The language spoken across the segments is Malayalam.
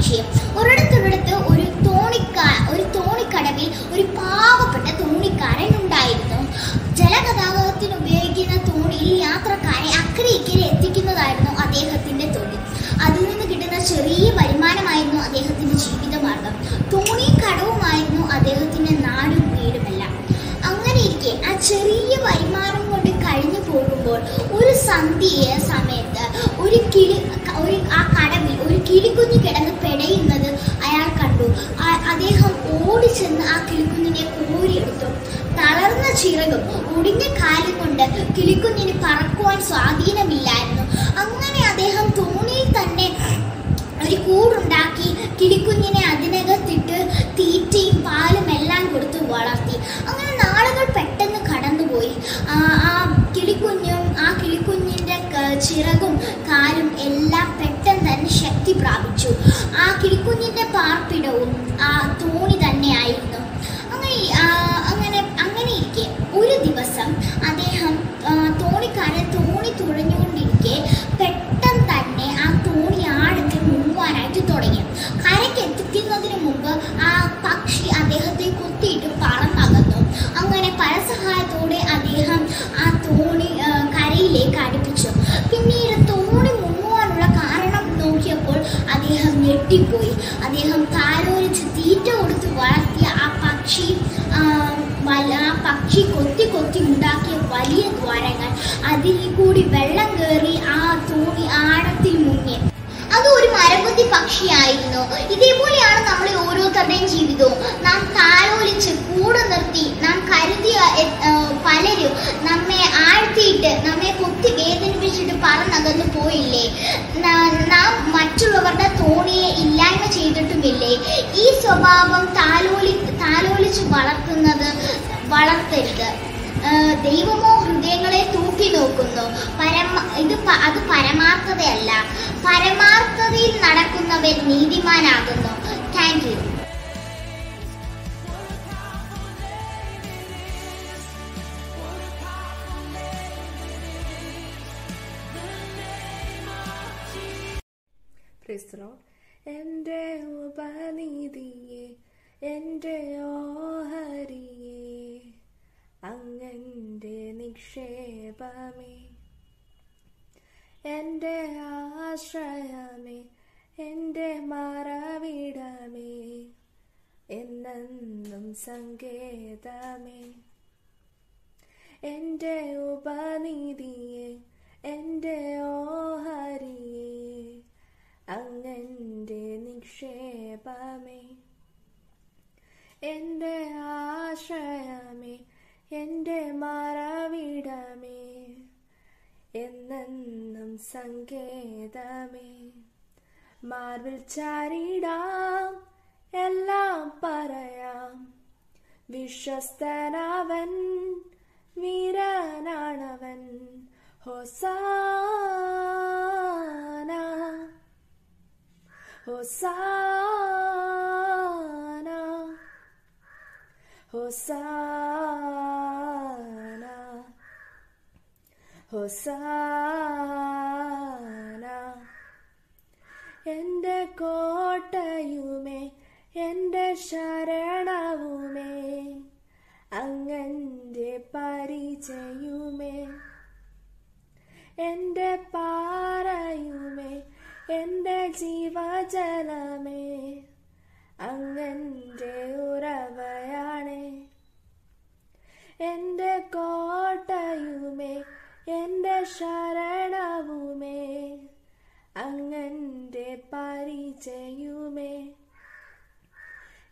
വളർത്തുപക്ഷിയും ഒരിടത്തൊരിടത്ത് ഒരു തോണിക്കാ ഒരു തോണിക്കടവിൽ ഒരു പാവപ്പെട്ട തോണിക്കാരൻ ഉണ്ടായിരുന്നു. ജലഗതാഗതത്തിന് ഉപയോഗിക്കുന്ന തോണിയിൽ യാത്രക്കാരെ അക്കരെ എത്തിക്കുന്നതായിരുന്നു അദ്ദേഹത്തിന്റെ തൊഴിൽ. അതിൽ നിന്ന് കിട്ടുന്ന ചെറിയ വരുമാനമായിരുന്നു അദ്ദേഹത്തിന്റെ ജീവിതമാർഗം. തോണിയും കടവുമായിരുന്നു അദ്ദേഹത്തിന്റെ നാടും വീടുമെല്ലാം. അങ്ങനെ ഇരിക്കെ ആ ചെറിയ വരുമാനം കൊണ്ട് കഴിഞ്ഞു പോകുമ്പോൾ ഒരു സന്ധ്യ സമയത്ത് ഒരു കിളി ഒരു ആ കടവിൽ ഒരു കിളിക്കുഞ്ഞ് കിടന്ന് പെടയുന്നത് അയാൾ കണ്ടു. അദ്ദേഹം ഓടി ചെന്ന് ആ കിളിക്കുഞ്ഞിനെ കോരിയെടുത്തു. തളർന്ന ചിറകും ഒടിഞ്ഞ കാലും കൊണ്ട് കിളിക്കുഞ്ഞിന് പറക്കുവാൻ സ്വാധീനമില്ലായിരുന്നു. അങ്ങനെ അദ്ദേഹം തോണിയിൽ തന്നെ ഒരു കൂടുണ്ടാക്കി കിളിക്കുഞ്ഞിനെ അതിനകത്തിട്ട് തീറ്റയും പാലും എല്ലാം കൊടുത്ത് വളർത്തി. അങ്ങനെ നാളുകൾ പെട്ടെന്ന് കടന്നുപോയി. ആ പാർപ്പിടവും ആ തോണി തന്നെയായിരുന്നു. അങ്ങനെ അങ്ങനെ അങ്ങനെ ഇരിക്കെ ഒരു ദിവസം അദ്ദേഹം തോണിക്കാരൻ തോണി തുഴഞ്ഞുകൊണ്ടിരിക്കെ പെട്ടെന്ന് തന്നെ ആ തോണി ആഴത്തിൽ മുങ്ങുവാനായിട്ട് തുടങ്ങി. കരയ്ക്ക് എത്തിക്കുന്നതിന് മുമ്പ് ആ പക്ഷി അദ്ദേഹത്തെ കുത്തിയിട്ട് പറന്നകന്നു അങ്ങനെ പരസഹായത്തോടെ അദ്ദേഹം ആ തോണി കരയിലേക്ക് അടുപ്പിച്ചു. പിന്നീട് തോണി മുങ്ങുവാനുള്ള കാരണം നോക്കിയപ്പോൾ അദ്ദേഹം ഞെട്ടിപ്പോയി. താലോലിച്ച് തീറ്റ കൊടുത്ത് വളർത്തിയ ആ പക്ഷി ആ, പക്ഷി കൊത്തി കൊത്തി ഉണ്ടാക്കിയ വലിയ ദ്വാരങ്ങൾ. അതിൽ കൂടി വെള്ളം കയറി ആ തോണി ആഴത്തിൽ മുങ്ങി. അത് ഒരു മരകൊത്തി പക്ഷിയായിരുന്നു. ഇതേപോലെയാണ് നമ്മളെ ഓരോരുത്തരുടെയും ജീവിതവും. നാം കാലോലിച്ച് കൂട് നിർത്തി നാം കരുതിയ പലരും നമ്മെ ആഴ്ത്തിയിട്ട് നമ്മെ കൊത്തി വേദനിപ്പിച്ചിട്ട് പറന്നകന്നു പോയില്ലേ? തോണിയെ ഇല്ലായ്മ ചെയ്തിട്ടുമില്ലേ? ഈ സ്വഭാവം താലോലി താലോലിച്ച് വളർത്തുന്നത് വളർത്തരുത്. ദൈവമോ ഹൃദയങ്ങളെ തൂക്കി നോക്കുന്നു. പരമ ഇത് അത് പരമാർത്ഥതയല്ല. പരമാർത്ഥതയിൽ നടക്കുന്നവൻ നീതിമാനാകുന്നു. Thank U. ക്രിസ്തോ എന്റെ ഉപനീതിയെ എന്റെ ഓഹരിയെ അങ്ങന്റെ നിക്ഷേപമേ എന്റെ ആശ്രയമേ എന്റെ മറവിടമേ എന്നെന്നും സങ്കേതമേ എന്റെ ഉപനീതിയെ എന്റെ ഓഹരിയെ അങ്ങന്റെ നിക്ഷേപമേ എന്റെ ആശ്രയമേ എന്റെ മറവിടമേ എന്നെന്നും സങ്കേതമേ. മാർവിൽ ചാരിടാം എല്ലാം പറയാം. വിശ്വസ്തനവൻ വീരനാണവൻ. Hosanna hosanna. ഹൊസാന. ഹൊസാന. എന്റെ കോട്ടയുമേ എന്റെ ശരണവുമേ അങ്ങന്റെ പരിചയുമേ. എന്റെ പാറയുമേ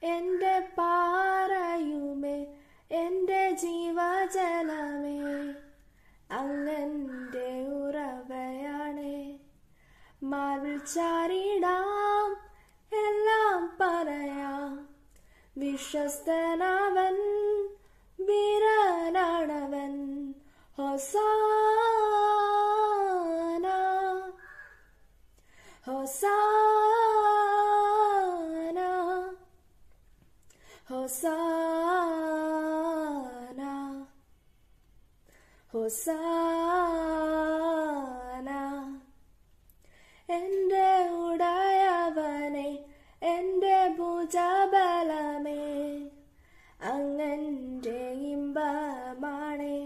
എന്റെ പാറയുമേ എന്റെ ജീവജലമേ അങ്ങന്റെ ഉറവയാണേ. മാർവിൽ ചാരിടാം എല്ലാം പറയാം. വിശ്വസ്തനവൻ വീരനാണവൻ. Hosanna hosanna. ഹൊസാന. എന്റെ ഉടായവനെ എന്റെ ഭുജബലമേ അങ്ങന്റെ ഇമ്പമാണ്.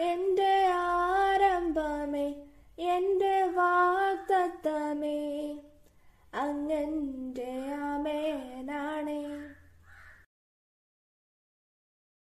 എന്റെ ആരംഭമേ എന്റെ വാക്തത്വമേ